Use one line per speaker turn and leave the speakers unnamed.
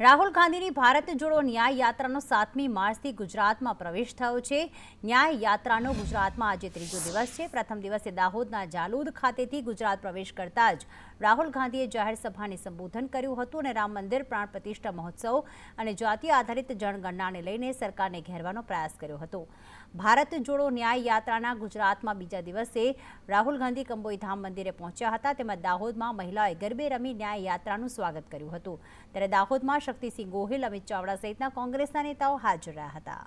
રાહુલ ગાંધીની ભારત જોડો ન્યાય યાત્રાનો સાતમી માર્ચથી ગુજરાતમાં પ્રવેશ થયો છે. ન્યાય યાત્રાનો ગુજરાતમાં આજે ત્રીજો દિવસ છે. પ્રથમ દિવસે દાહોદના જાલુદ ખાતેથી ગુજરાત પ્રવેશ કરતા જ રાહુલ ગાંધીએ જાહેર સભાને સંબોધન કર્યું હતું અને રામ મંદિર પ્રાણ પ્રતિષ્ઠા મહોત્સવ અને જાતિ આધારિત જનગણનાને લઈને સરકારને ઘેરવાનો પ્રયાસ કર્યો હતો. ભારત જોડો ન્યાય યાત્રાના ગુજરાતમાં બીજા દિવસે રાહુલ ગાંધી કંબોઈ ધામ મંદિરે પહોંચ્યા હતા. તેમજ દાહોદમાં મહિલાઓએ ગરબે રમી ન્યાય યાત્રાનું સ્વાગત કર્યું હતું. ત્યારે દાહોદમાં શક્તિસિંહ ગોહિલ અમિત ચાવડા સહિતના કોંગ્રેસના નેતાઓ હાજર રહ્યા હતા.